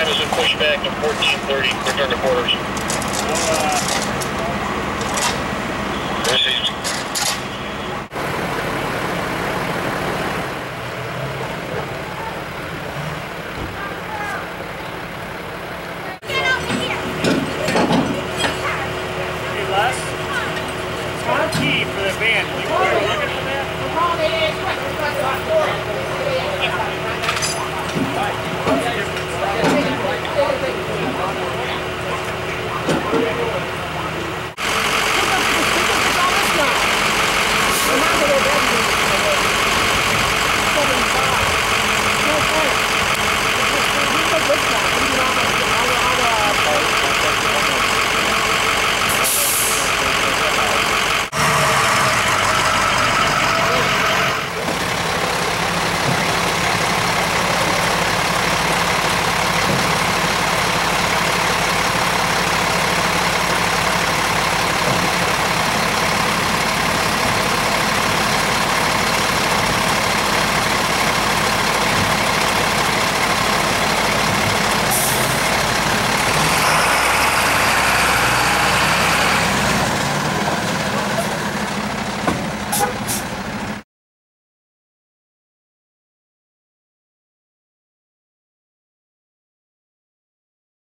time is pushed pushback to 1430, return to quarters.